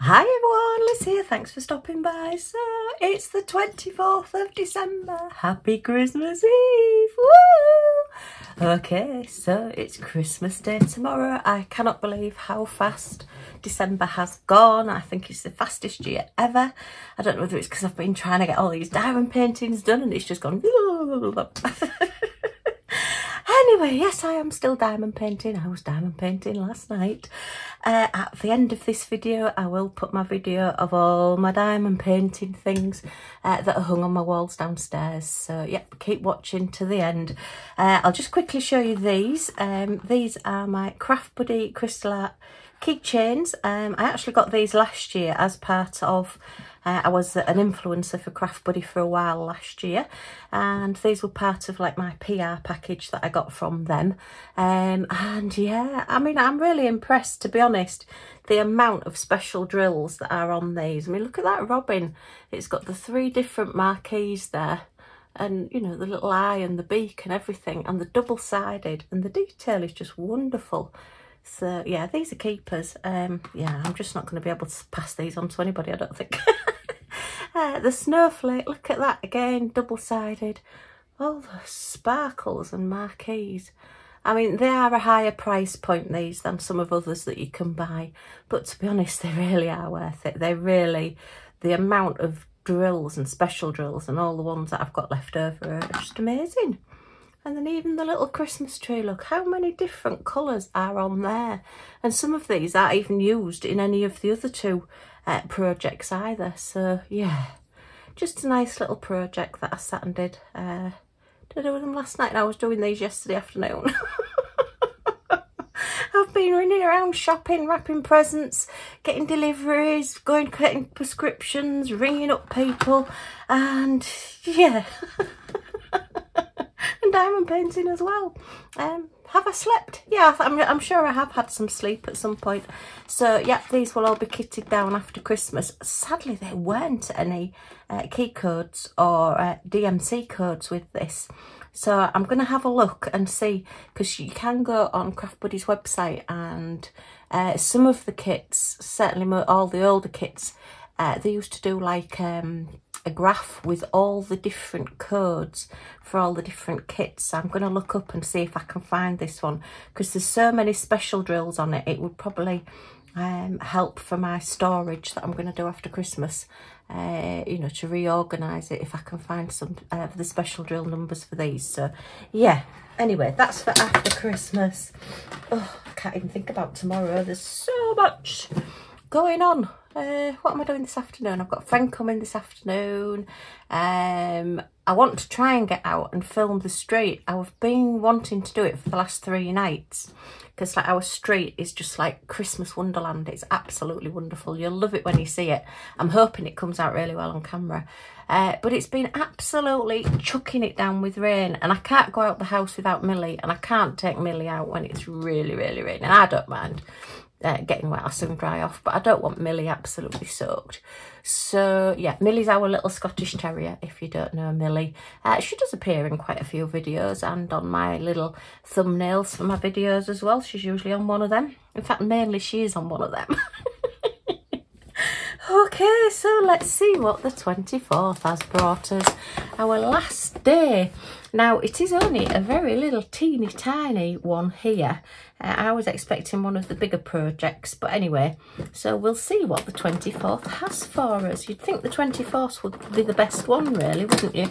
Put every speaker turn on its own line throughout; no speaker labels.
Hi everyone, Liz here, thanks for stopping by. So, it's the 24th of December, happy Christmas Eve, woo! Okay, so it's Christmas Day tomorrow. I cannot believe how fast December has gone. I think it's the fastest year ever. I don't know whether it's because I've been trying to get all these diamond paintings done and it's just gone... Anyway, yes, I am still diamond painting. I was diamond painting last night. Uh, at the end of this video, I will put my video of all my diamond painting things uh, that are hung on my walls downstairs. So, yep, keep watching to the end. Uh, I'll just quickly show you these. Um, these are my Craft Buddy Crystal Art keychains. Um, I actually got these last year as part of uh, I was an influencer for Craft Buddy for a while last year and these were part of like my PR package that I got from them. Um, and yeah, I mean, I'm really impressed to be honest, the amount of special drills that are on these. I mean, look at that robin. It's got the three different marquees there and you know the little eye and the beak and everything and the double-sided and the detail is just wonderful so yeah these are keepers um yeah i'm just not going to be able to pass these on to anybody i don't think uh, the snowflake look at that again double-sided all the sparkles and marquees I mean, they are a higher price point, these, than some of others that you can buy. But to be honest, they really are worth it. They really, the amount of drills and special drills and all the ones that I've got left over are just amazing. And then even the little Christmas tree, look how many different colours are on there. And some of these aren't even used in any of the other two uh, projects either. So yeah, just a nice little project that I sat and did. Uh, did I do them last night? I was doing these yesterday afternoon. I've been running around shopping, wrapping presents, getting deliveries, going getting prescriptions, ringing up people, and yeah. and diamond painting as well. Um, have I slept? Yeah, I'm, I'm sure I have had some sleep at some point. So, yeah, these will all be kitted down after Christmas. Sadly, there weren't any uh, key codes or uh, DMC codes with this. So I'm going to have a look and see, because you can go on Craft Buddy's website and uh, some of the kits, certainly all the older kits, uh, they used to do like um, a graph with all the different codes for all the different kits. I'm going to look up and see if I can find this one because there's so many special drills on it. It would probably um, help for my storage that I'm going to do after Christmas. Uh, you know, to reorganise it if I can find some uh, the special drill numbers for these. So, yeah. Anyway, that's for after Christmas. Oh, I can't even think about tomorrow. There's so much going on uh, what am I doing this afternoon? I've got a friend coming this afternoon. Um, I want to try and get out and film the street. I've been wanting to do it for the last three nights because like our street is just like Christmas wonderland. It's absolutely wonderful. You'll love it when you see it. I'm hoping it comes out really well on camera. Uh, but it's been absolutely chucking it down with rain and I can't go out the house without Millie and I can't take Millie out when it's really, really raining. I don't mind uh, getting wet, I'll soon dry off, but I don't want Millie absolutely soaked. So yeah, Millie's our little Scottish Terrier, if you don't know Millie. Uh, she does appear in quite a few videos and on my little thumbnails for my videos as well. She's usually on one of them. In fact, mainly she is on one of them. okay, so let's see what the 24th has brought us. Our last day. Now, it is only a very little teeny tiny one here. Uh, I was expecting one of the bigger projects, but anyway, so we'll see what the 24th has for us. You'd think the 24th would be the best one, really, wouldn't you?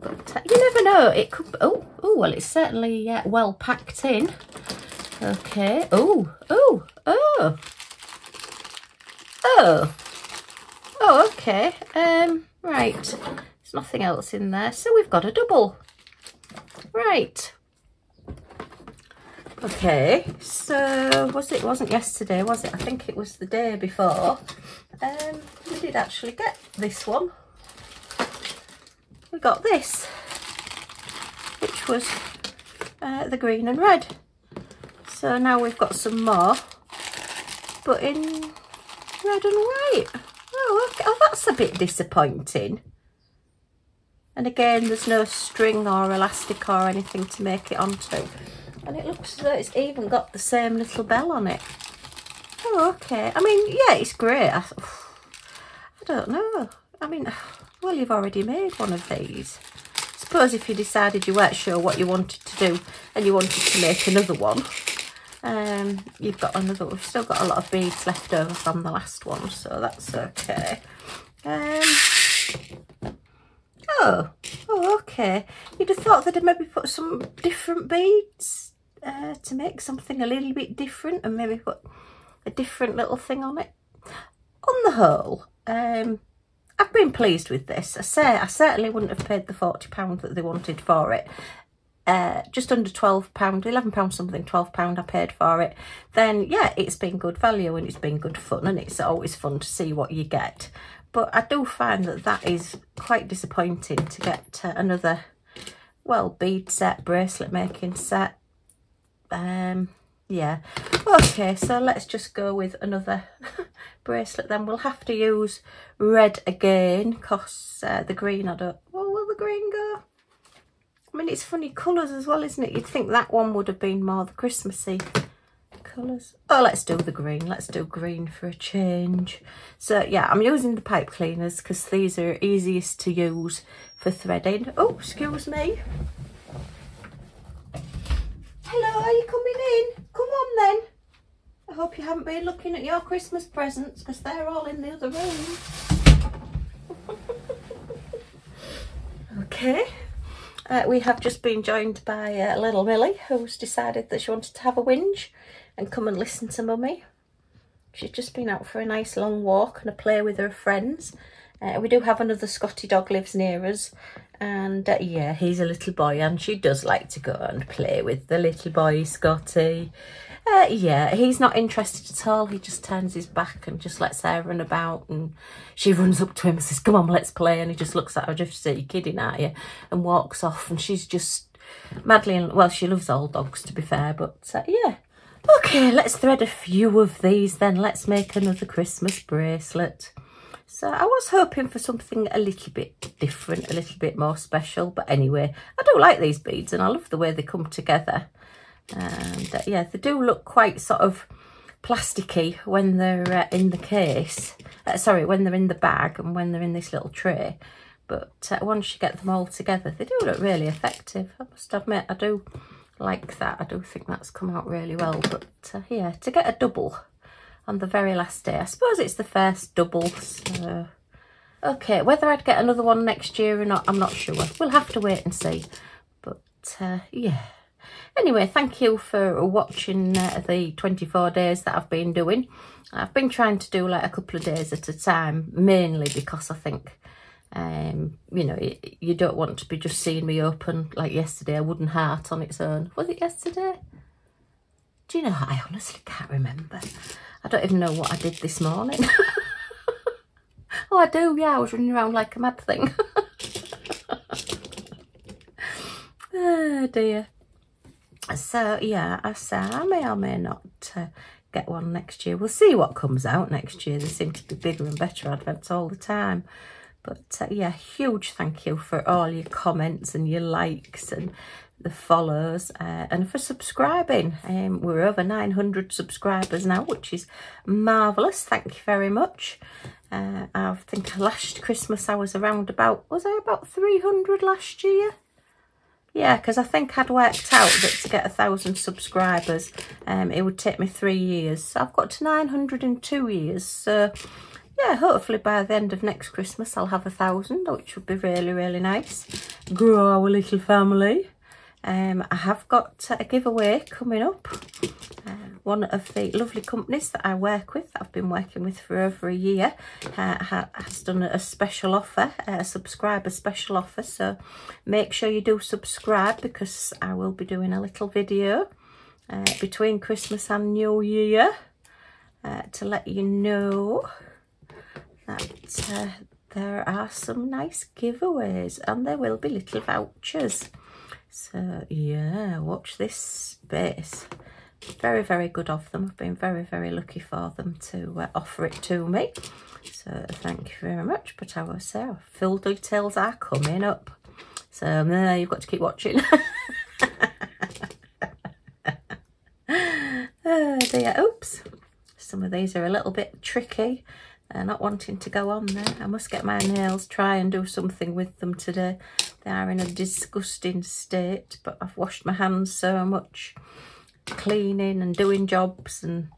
But uh, you never know. It could. Oh, oh. Well, it's certainly uh, well packed in. Okay. Oh, oh, oh, oh, oh. Okay. Um. Right. There's nothing else in there, so we've got a double. Right. Okay, so was it wasn't yesterday, was it? I think it was the day before. Um, we did actually get this one. We got this, which was uh, the green and red. So now we've got some more, but in red and white. Oh, oh that's a bit disappointing. And again, there's no string or elastic or anything to make it onto. And it looks as though it's even got the same little bell on it. Oh, okay. I mean, yeah, it's great. I, I don't know. I mean, well, you've already made one of these. Suppose if you decided you weren't sure what you wanted to do and you wanted to make another one, um, you've got another, we've still got a lot of beads left over from the last one, so that's okay. Um, oh, oh, okay. You'd have thought that I'd maybe put some different beads uh, to make something a little bit different and maybe put a different little thing on it. On the whole, um, I've been pleased with this. I say I certainly wouldn't have paid the £40 that they wanted for it. Uh, just under £12, £11 something, £12 I paid for it, then yeah, it's been good value and it's been good fun and it's always fun to see what you get. But I do find that that is quite disappointing to get uh, another, well, bead set, bracelet making set. Um, yeah. Okay, so let's just go with another bracelet then. We'll have to use red again because uh, the green, I don't... Well, will the green go? I mean, it's funny colours as well, isn't it? You'd think that one would have been more the Christmassy colours. Oh, let's do the green. Let's do green for a change. So, yeah, I'm using the pipe cleaners because these are easiest to use for threading. Oh, excuse me. Hello, are you coming in? Come on then. I hope you haven't been looking at your Christmas presents because they're all in the other room. okay. Uh, we have just been joined by uh, little Millie who's decided that she wanted to have a whinge and come and listen to mummy. She's just been out for a nice long walk and a play with her friends. Uh, we do have another Scotty dog lives near us and uh, yeah he's a little boy and she does like to go and play with the little boy Scotty uh, yeah he's not interested at all. He just turns his back and just lets her run about and she runs up to him and says come on let's play. And he just looks at her just say you're kidding at you? and walks off. And she's just madly in, well she loves all dogs to be fair but uh, yeah. Okay let's thread a few of these then. Let's make another Christmas bracelet. So I was hoping for something a little bit different, a little bit more special. But anyway, I do like these beads and I love the way they come together. And uh, yeah, they do look quite sort of plasticky when they're uh, in the case. Uh, sorry, when they're in the bag and when they're in this little tray. But uh, once you get them all together, they do look really effective. I must admit, I do like that. I do think that's come out really well. But uh, yeah, to get a double on the very last day. I suppose it's the first double, so... Okay, whether I'd get another one next year or not, I'm not sure. We'll have to wait and see. But, uh, yeah. Anyway, thank you for watching uh, the 24 days that I've been doing. I've been trying to do like a couple of days at a time, mainly because I think, um, you know, you, don't want to be just seeing me open like yesterday, a wooden heart on its own. Was it yesterday? Do you know, I honestly can't remember. I don't even know what I did this morning. oh, I do, yeah, I was running around like a mad thing. oh dear. So, yeah, I say I may or may not uh, get one next year. We'll see what comes out next year. They seem to be bigger and better advents all the time. But uh, yeah, huge thank you for all your comments and your likes and the follows uh, and for subscribing. Um, we're over 900 subscribers now, which is marvellous. Thank you very much. Uh, I think last Christmas I was around about, was I about 300 last year? Yeah, because I think I'd worked out that to get a thousand subscribers, um, it would take me three years. So I've got to 902 years. So yeah, hopefully by the end of next Christmas I'll have a thousand, which would be really, really nice. Grow our little family. Um, I have got a giveaway coming up. Uh, one of the lovely companies that I work with, I've been working with for over a year, uh, has done a special offer, a subscriber special offer. So make sure you do subscribe because I will be doing a little video uh, between Christmas and New Year uh, to let you know that uh, there are some nice giveaways and there will be little vouchers. So yeah, watch this space. Very, very good of them. I've been very, very lucky for them to uh, offer it to me. So thank you very much. But I will say, full details are coming up. So uh, you've got to keep watching. dear, oops. some of these are a little bit tricky. They're not wanting to go on there. I must get my nails, try and do something with them today. They are in a disgusting state, but I've washed my hands so much, cleaning and doing jobs and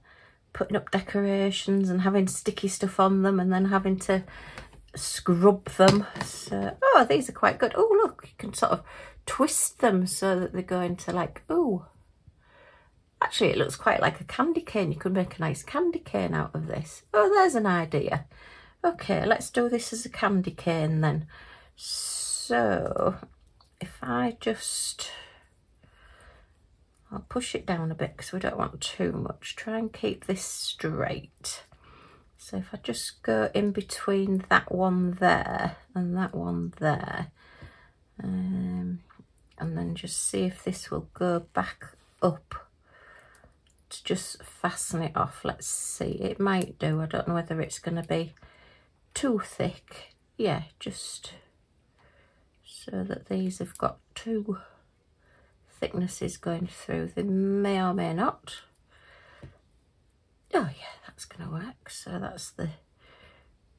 putting up decorations and having sticky stuff on them and then having to scrub them. So, oh, these are quite good. Oh, look, you can sort of twist them so that they go into like, oh, actually it looks quite like a candy cane. You could make a nice candy cane out of this. Oh, there's an idea. Okay, let's do this as a candy cane then. So, if I just... I'll push it down a bit because we don't want too much. Try and keep this straight. So if I just go in between that one there and that one there, um, and then just see if this will go back up to just fasten it off. Let's see, it might do. I don't know whether it's going to be too thick. Yeah, just so that these have got two thicknesses going through. They may or may not. Oh yeah, that's going to work. So that's the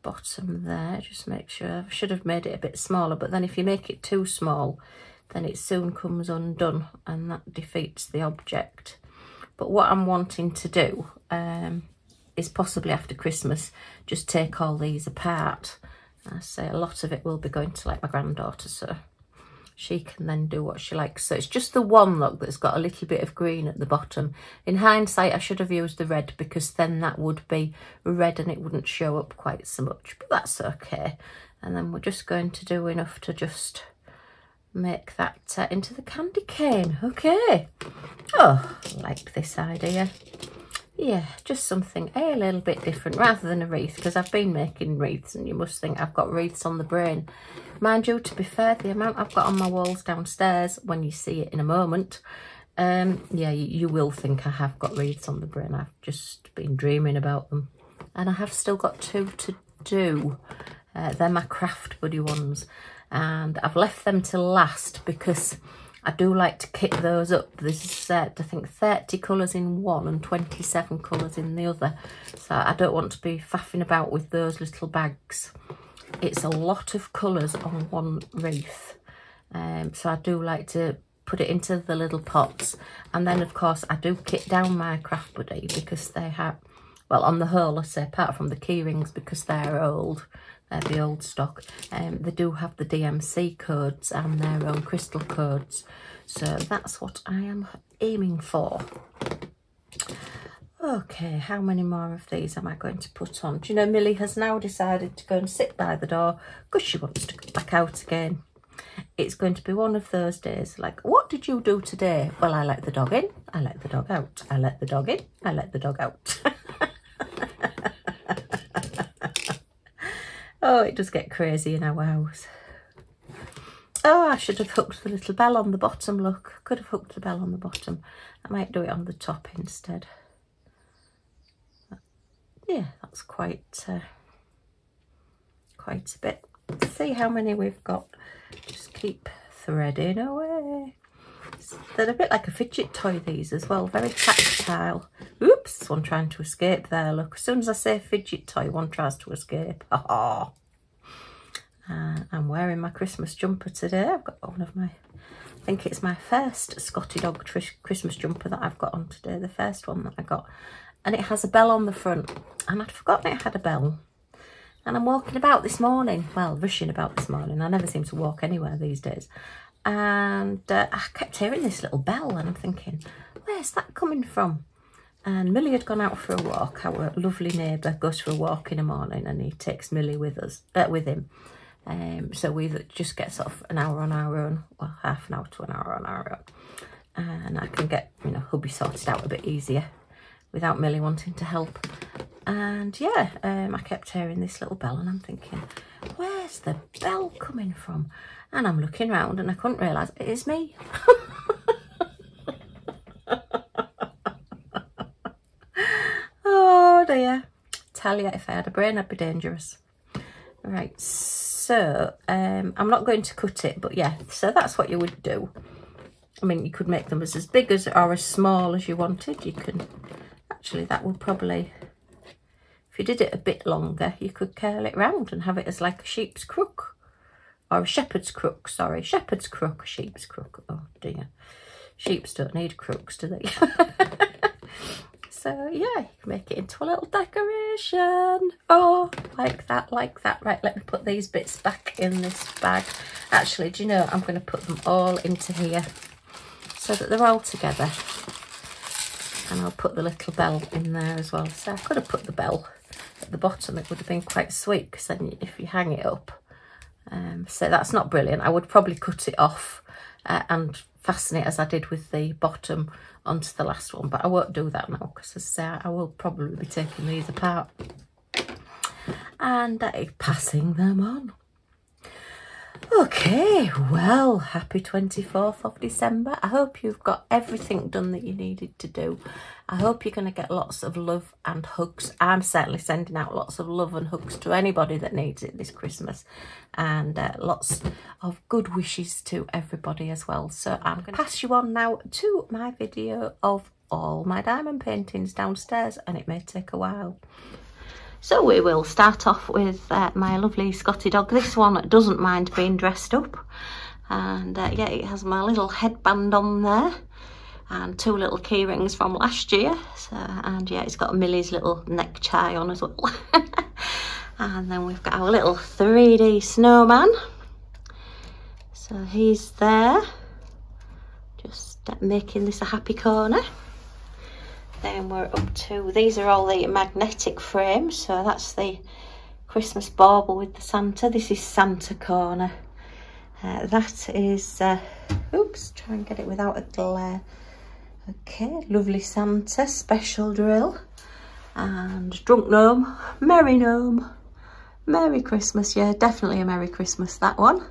bottom there. Just make sure. I should have made it a bit smaller, but then if you make it too small, then it soon comes undone and that defeats the object. But what I'm wanting to do um, is possibly after Christmas, just take all these apart. I say a lot of it will be going to like my granddaughter, so she can then do what she likes. So it's just the one look that's got a little bit of green at the bottom. In hindsight, I should have used the red because then that would be red and it wouldn't show up quite so much, but that's okay. And then we're just going to do enough to just make that uh, into the candy cane. Okay. Oh, like this idea. Yeah, just something a little bit different rather than a wreath because I've been making wreaths and you must think I've got wreaths on the brain. Mind you, to be fair, the amount I've got on my walls downstairs, when you see it in a moment, um, yeah, you, you will think I have got wreaths on the brain. I've just been dreaming about them. And I have still got two to do. Uh, they're my craft buddy ones. And I've left them to last because I do like to kit those up. There's set, I think 30 colours in one and 27 colours in the other. So I don't want to be faffing about with those little bags it's a lot of colours on one wreath. Um, so I do like to put it into the little pots. And then, of course, I do kit down my craft buddy because they have, well, on the whole, I say, apart from the key rings, because they're old, they're the old stock, um, they do have the DMC codes and their own crystal codes. So that's what I am aiming for. Okay, how many more of these am I going to put on? Do you know Millie has now decided to go and sit by the door because she wants to go back out again. It's going to be one of those days like, what did you do today? Well, I let the dog in, I let the dog out. I let the dog in, I let the dog out. oh, it does get crazy in our house. Oh, I should have hooked the little bell on the bottom, look. Could have hooked the bell on the bottom. I might do it on the top instead yeah, that's quite uh, quite a bit. Let's see how many we've got. Just keep threading away. They're a bit like a fidget toy, these as well. Very tactile. Oops, one trying to escape there. Look, as soon as I say fidget toy, one tries to escape. Oh. Uh, I'm wearing my Christmas jumper today. I've got one of my, I think it's my first Scotty Dog Trish Christmas jumper that I've got on today. The first one that I got and it has a bell on the front and I'd forgotten it had a bell and I'm walking about this morning well rushing about this morning I never seem to walk anywhere these days and uh, I kept hearing this little bell and I'm thinking where's that coming from and Millie had gone out for a walk our lovely neighbour goes for a walk in the morning and he takes Millie with us uh, with him um, so we just get sort of an hour on our own well half an hour to an hour on our own and I can get you know hubby sorted out a bit easier without Millie wanting to help. And yeah, um, I kept hearing this little bell and I'm thinking, where's the bell coming from? And I'm looking around and I couldn't realise it is me. oh dear. Tell you, if I had a brain, I'd be dangerous. Right, so um, I'm not going to cut it, but yeah, so that's what you would do. I mean, you could make them as, as big as or as small as you wanted. You can actually that would probably if you did it a bit longer, you could curl it round and have it as like a sheep's crook. Or a shepherd's crook, sorry. Shepherd's crook, sheep's crook. Oh dear. Sheeps don't need crooks, do they? so yeah, you can make it into a little decoration. Oh, like that, like that. Right, let me put these bits back in this bag. Actually, do you know, I'm going to put them all into here so that they're all together. And I'll put the little bell in there as well. So I could have put the bell at the bottom. It would have been quite sweet because then if you hang it up. Um, so that's not brilliant. I would probably cut it off uh, and fasten it as I did with the bottom onto the last one. But I won't do that now because uh, I will probably be taking these apart and uh, passing them on. Okay, well, happy 24th of December. I hope you've got everything done that you needed to do. I hope you're going to get lots of love and hugs. I'm certainly sending out lots of love and hugs to anybody that needs it this Christmas. And uh, lots of good wishes to everybody as well. So I'm going to pass you on now to my video of all my diamond paintings downstairs. And it may take a while. So we will start off with uh, my lovely Scotty dog. This one doesn't mind being dressed up. And uh, yeah, it has my little headband on there. And two little key rings from last year. So, and yeah, it's got Millie's little necktie on as well. and then we've got our little 3D snowman. So he's there. Just uh, making this a happy corner then we're up to these are all the magnetic frames so that's the christmas bauble with the santa. This is santa corner. Uh, that is uh, oops try and get it without a glare. Okay lovely santa special drill. And drunk gnome merry gnome. Merry christmas yeah definitely a merry christmas that one.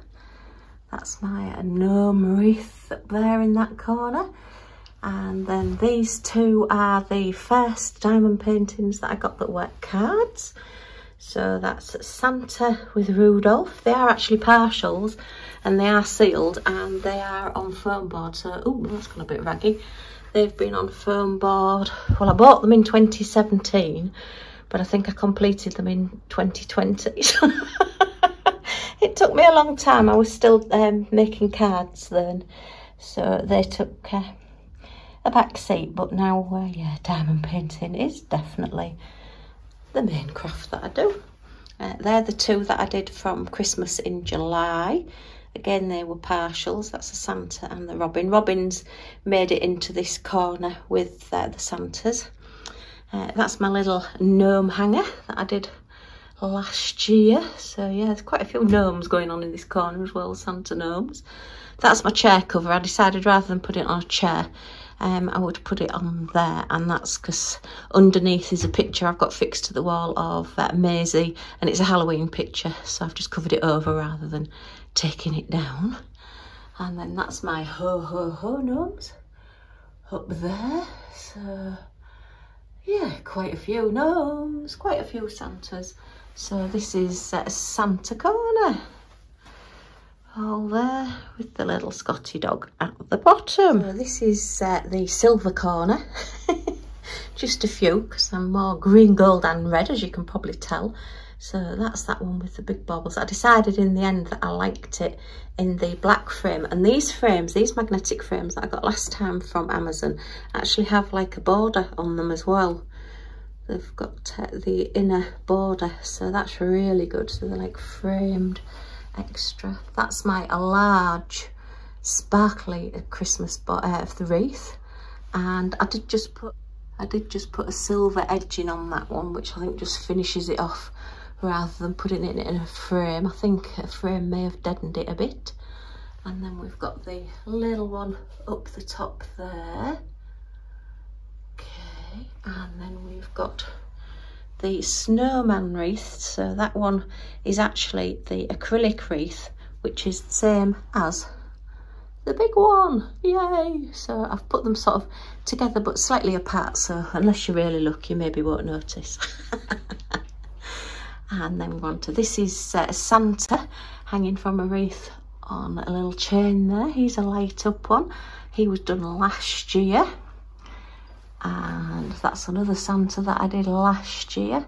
That's my gnome wreath up there in that corner and then these two are the first diamond paintings that I got that were cards. So that's Santa with Rudolph. They are actually partials and they are sealed and they are on foam board. So, oh, that's gone a bit raggy. They've been on foam board. Well, I bought them in 2017, but I think I completed them in 2020. it took me a long time. I was still um, making cards then. So they took uh, a back seat but now uh, yeah diamond painting is definitely the main craft that I do. Uh, they're the two that I did from Christmas in July. Again they were partials that's the Santa and the Robin. Robin's made it into this corner with uh, the Santas. Uh, that's my little gnome hanger that I did last year. So yeah there's quite a few gnomes going on in this corner as well Santa gnomes. That's my chair cover. I decided rather than put it on a chair um, I would put it on there and that's because underneath is a picture I've got fixed to the wall of uh, Maisie and it's a Halloween picture so I've just covered it over rather than taking it down. And then that's my ho ho ho gnomes up there. So yeah quite a few gnomes quite a few Santas. So this is uh, Santa Corner all there with the little Scotty dog at the bottom. So this is uh, the silver corner. Just a few because I'm more green, gold and red as you can probably tell. So that's that one with the big baubles. I decided in the end that I liked it in the black frame. And these frames, these magnetic frames that I got last time from Amazon, actually have like a border on them as well. They've got uh, the inner border, so that's really good. So they're like framed extra. That's my a large sparkly Christmas uh, of the wreath. And I did just put I did just put a silver edging on that one, which I think just finishes it off rather than putting it in a frame. I think a frame may have deadened it a bit. And then we've got the little one up the top there. Okay, and then we've got the snowman wreath. So that one is actually the acrylic wreath, which is the same as the big one. Yay! So I've put them sort of together but slightly apart. So unless you really look, you maybe won't notice. and then we're on to this is uh, Santa hanging from a wreath on a little chain there. He's a light up one. He was done last year and that's another Santa that I did last year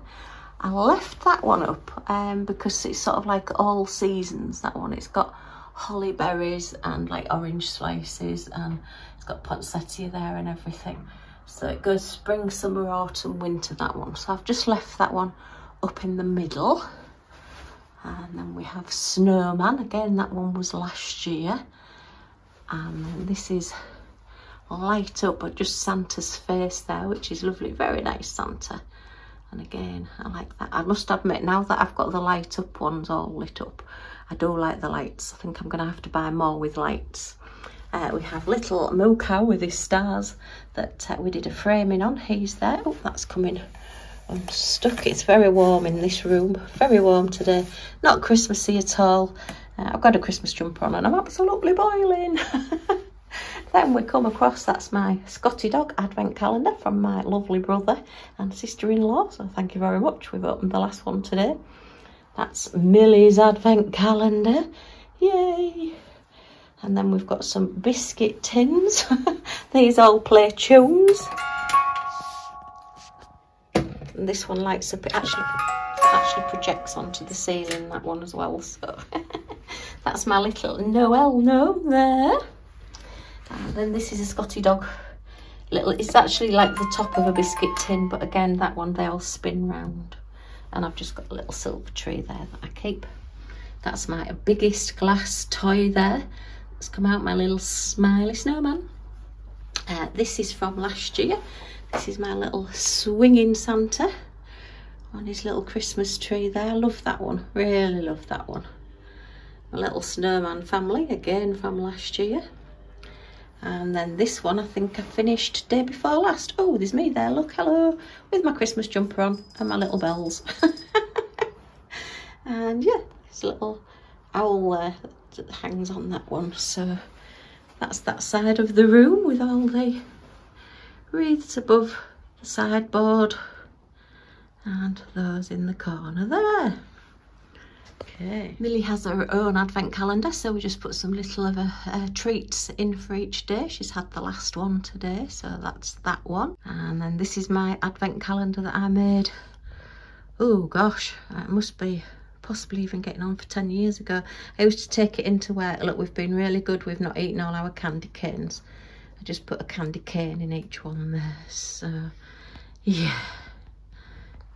I left that one up um, because it's sort of like all seasons, that one. It's got holly berries and like orange slices and it's got poinsettia there and everything. So it goes spring, summer, autumn, winter, that one. So I've just left that one up in the middle. And then we have Snowman. Again, that one was last year. And this is light up, but just Santa's face there, which is lovely. Very nice Santa. And again, I like that. I must admit, now that I've got the light up ones all lit up, I do like the lights. I think I'm going to have to buy more with lights. Uh, we have little moo cow with his stars that uh, we did a framing on. He's there. Oh, that's coming I'm stuck. It's very warm in this room. Very warm today. Not Christmassy at all. Uh, I've got a Christmas jumper on and I'm absolutely boiling. then we come across, that's my Scotty Dog advent calendar from my lovely brother and sister-in-law. So thank you very much. We've opened the last one today. That's Millie's advent calendar. Yay! And then we've got some biscuit tins. These all play tunes. And this one likes to actually actually projects onto the ceiling, that one as well. So that's my little Noel gnome there. And then this is a Scotty dog. Little, it's actually like the top of a biscuit tin, but again, that one, they all spin round. And I've just got a little silver tree there that I keep. That's my biggest glass toy there. It's come out my little smiley snowman. Uh, this is from last year. This is my little swinging Santa on his little Christmas tree there. Love that one, really love that one. A little snowman family, again from last year. And then this one I think I finished day before last. Oh, there's me there, look, hello, with my Christmas jumper on and my little bells. and yeah, this little owl there that hangs on that one. So that's that side of the room with all the wreaths above the sideboard and those in the corner there. Okay. Millie has her own advent calendar, so we just put some little of uh, treats in for each day. She's had the last one today, so that's that one. And then this is my advent calendar that I made. Oh gosh, it must be possibly even getting on for 10 years ago. I used to take it into work. Look, we've been really good. We've not eaten all our candy canes. I just put a candy cane in each one there. So, yeah.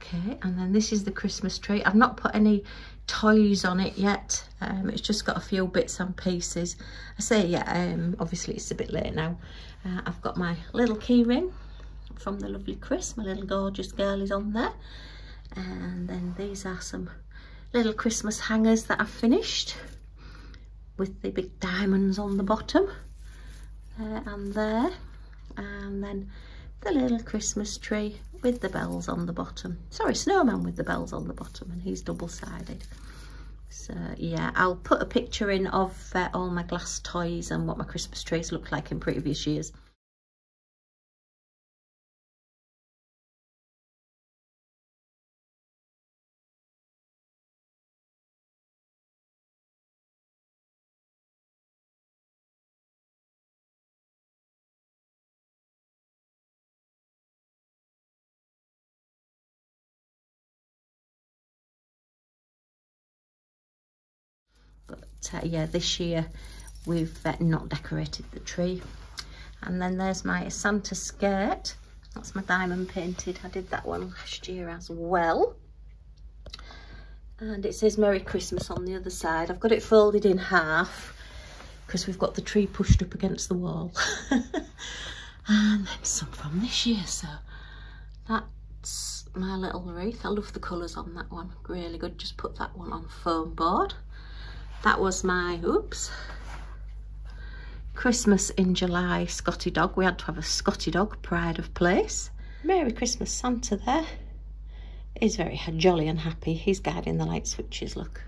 Okay, and then this is the Christmas tree. I've not put any toys on it yet. Um, it's just got a few bits and pieces. I say, yeah, um, obviously it's a bit late now. Uh, I've got my little key ring from the lovely Chris. My little gorgeous girl is on there. And then these are some little Christmas hangers that I've finished with the big diamonds on the bottom there and there and then the little Christmas tree with the bells on the bottom. Sorry snowman with the bells on the bottom and he's double-sided. So yeah I'll put a picture in of uh, all my glass toys and what my Christmas trees look like in previous years uh, yeah this year we've uh, not decorated the tree. And then there's my Santa skirt. That's my diamond painted. I did that one last year as well. And it says Merry Christmas on the other side. I've got it folded in half because we've got the tree pushed up against the wall. And then some from this year so that's my little wreath. I love the colours on that one. Really good. Just put that one on foam board that was my, oops, Christmas in July Scotty dog. We had to have a Scotty dog, pride of place. Merry Christmas Santa there. He's very jolly and happy. He's guiding the light switches, look.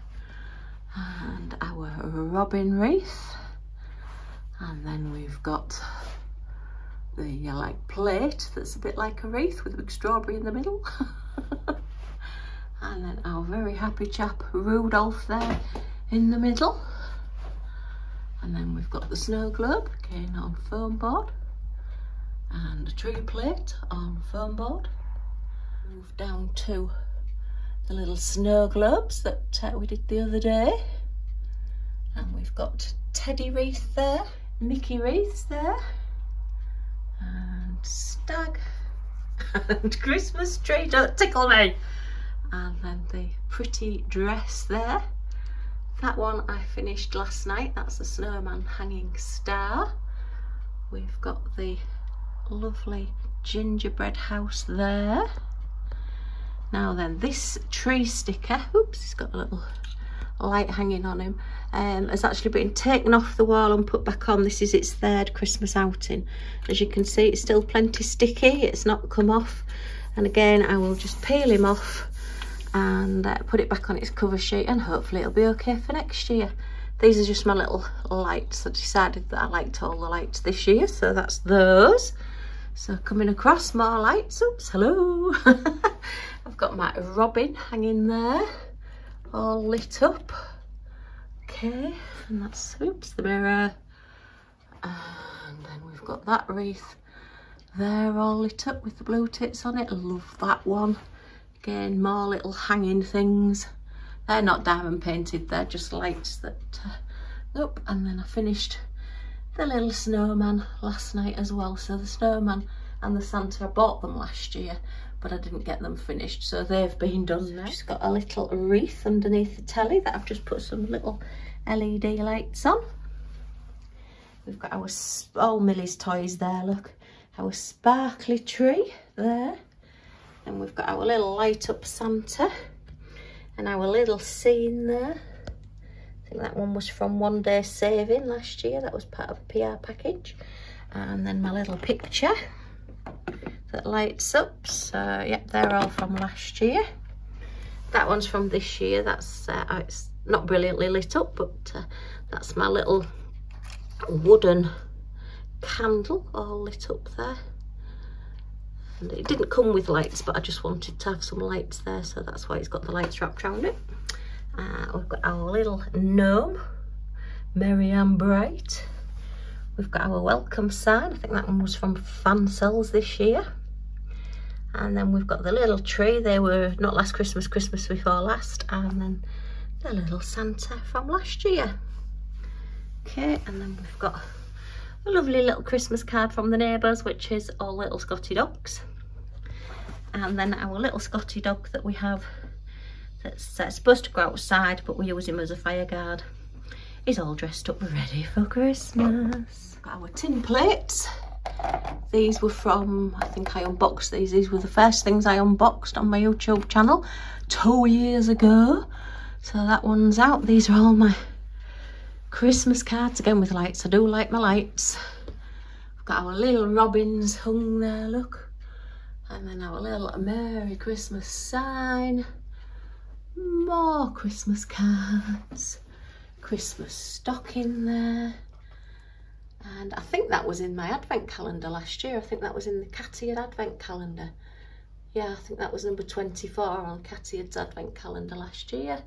And our robin wreath. And then we've got the uh, like plate that's a bit like a wreath with a big strawberry in the middle. and then our very happy chap Rudolph there in the middle. And then we've got the snow globe again on foam board and a tree plate on foam board. Move down to the little snow globes that uh, we did the other day. And we've got teddy wreath there, Mickey wreaths there, and stag, and Christmas tree, don't tickle me. And then the pretty dress there. That one I finished last night, that's the snowman hanging star. We've got the lovely gingerbread house there. Now then, this tree sticker, oops, it's got a little light hanging on him, um, has actually been taken off the wall and put back on. This is its third Christmas outing. As you can see, it's still plenty sticky. It's not come off. And again, I will just peel him off and uh, put it back on its cover sheet and hopefully it'll be okay for next year. These are just my little lights. I decided that I liked all the lights this year, so that's those. So coming across more lights, oops, hello. I've got my robin hanging there, all lit up. Okay, and that's, oops, the mirror. And then we've got that wreath there all lit up with the blue tits on it. love that one. Again, more little hanging things. They're not diamond painted, they're just lights that, uh, nope. And then I finished the little snowman last night as well. So the snowman and the Santa, I bought them last year, but I didn't get them finished. So they've been done now. Just got a little wreath underneath the telly that I've just put some little LED lights on. We've got our, all Millie's toys there, look. Our sparkly tree there. And we've got our little light up Santa and our little scene there I think that one was from One Day Saving last year. That was part of a PR package. And then my little picture that lights up. So, yep, they're all from last year. That one's from this year. That's uh, It's not brilliantly lit up, but uh, that's my little wooden candle all lit up there. And it didn't come with lights, but I just wanted to have some lights there, so that's why it's got the lights wrapped around it. Uh, we've got our little gnome, Merry and Bright. We've got our welcome sign. I think that one was from Fansels this year. And then we've got the little tree. They were not last Christmas, Christmas before last. And then the little Santa from last year. Okay, and then we've got a lovely little Christmas card from the neighbours, which is all little Scotty dogs. And then our little Scotty dog that we have that's uh, supposed to go outside, but we use him as a fire guard. He's all dressed up ready for Christmas. Got our tin plates. These were from, I think I unboxed these. These were the first things I unboxed on my YouTube channel two years ago. So that one's out. These are all my Christmas cards, again with lights. I do like my lights. I've got our little robins hung there, look. And then our little Merry Christmas sign more Christmas cards, Christmas stocking there. And I think that was in my advent calendar last year. I think that was in the Catiad advent calendar. Yeah, I think that was number 24 on Catiad's advent calendar last year.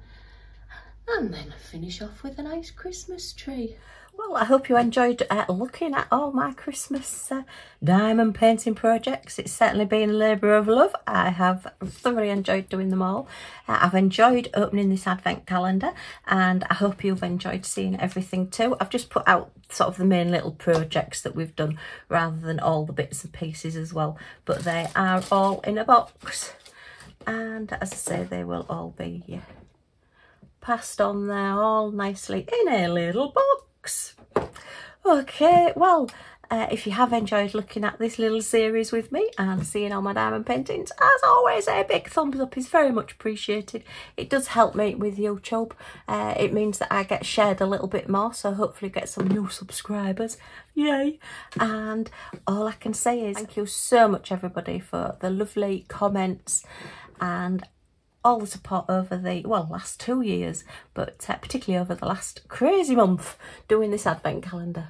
And then I finish off with a nice Christmas tree. Well, I hope you enjoyed uh, looking at all my Christmas uh, diamond painting projects. It's certainly been a labour of love. I have thoroughly enjoyed doing them all. Uh, I've enjoyed opening this advent calendar and I hope you've enjoyed seeing everything too. I've just put out sort of the main little projects that we've done rather than all the bits and pieces as well. But they are all in a box. And as I say, they will all be passed on there all nicely in a little box. Okay, well, uh, if you have enjoyed looking at this little series with me and seeing all my diamond paintings, as always, a big thumbs up is very much appreciated. It does help me with YouTube. Uh, it means that I get shared a little bit more, so hopefully get some new subscribers. Yay! And all I can say is thank you so much, everybody, for the lovely comments and all the support over the, well, last two years, but uh, particularly over the last crazy month doing this advent calendar.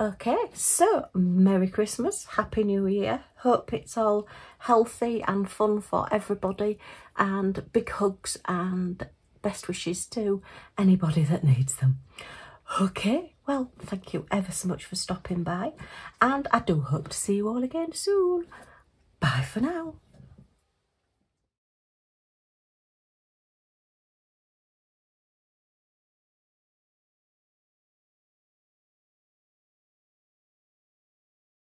Okay, so Merry Christmas, Happy New Year. Hope it's all healthy and fun for everybody and big hugs and best wishes to anybody that needs them. Okay, well, thank you ever so much for stopping by and I do hope to see you all again soon. Bye for now.